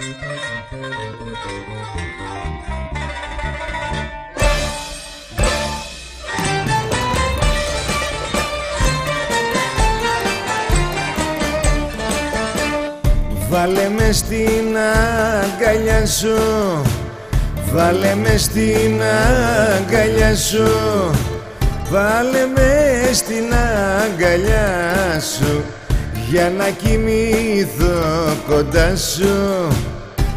Βάλε με στην αγκαλιά σου. Βάλε με στην αγκαλιά σου. Βάλε με στην αγκαλιά σου. Για να κοιμηθώ κοντά σου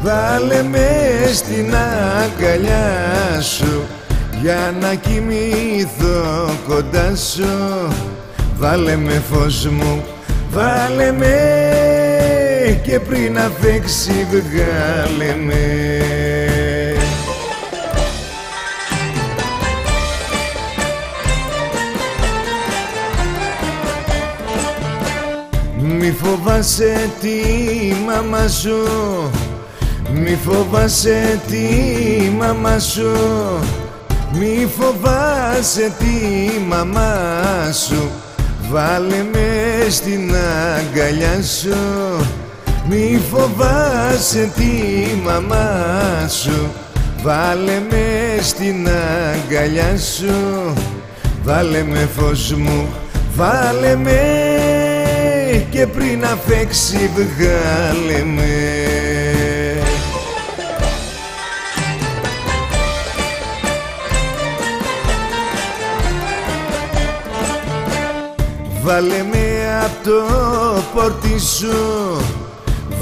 Βάλε με στην αγκαλιά σου Για να κοιμηθώ κοντά σου. Βάλε με φως μου, βάλε με και πριν να φέξει βγάλε με. Μη φοβάσαι τη μάμα σου Μη φοβάσαι τη μάμα σου. Μη φοβάσαι τη μαμά σου. Βάλε με στην αγκαλιά σου. Μη φοβάσαι τη μαμά σου. Βάλε με στην αγκαλιά σου. Βάλε με φως μου, βάλε με Και πριν να φέξει βγάλε με Βάλε με απ' το πόρτι σου.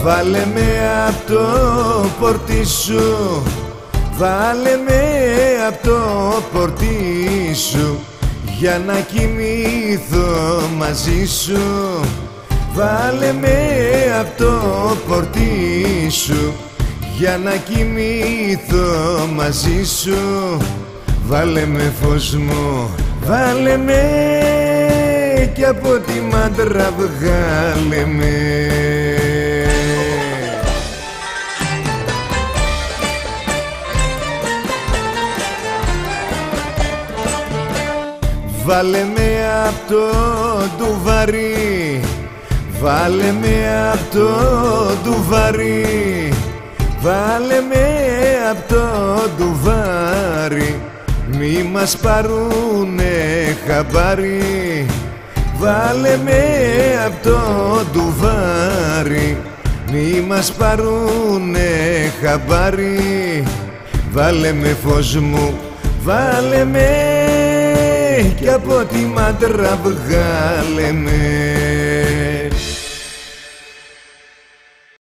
Βάλε με απ' το πόρτι σου. Βάλε με απ' το πόρτι σου. Για να κοιμηθώ μαζί σου. Βάλε με απ' το πόρτι σου. Για να κοιμηθώ μαζί σου. Βάλε με φως μου, βάλε με και από τη μάντρα βγάλε με. Βάλε με απ' το ντουβαρί Βάλε με απ' το ντουβαρί Βάλε με απ' το ντουβάρι Μη μας πάρουνε χαμπάρι Βάλε με απ' το ντουβάρι. Μη μας πάρουνε χαμπάρι. Βάλε με φως μου, βάλε με. Και από τη μάντρα βγάλε με